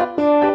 Música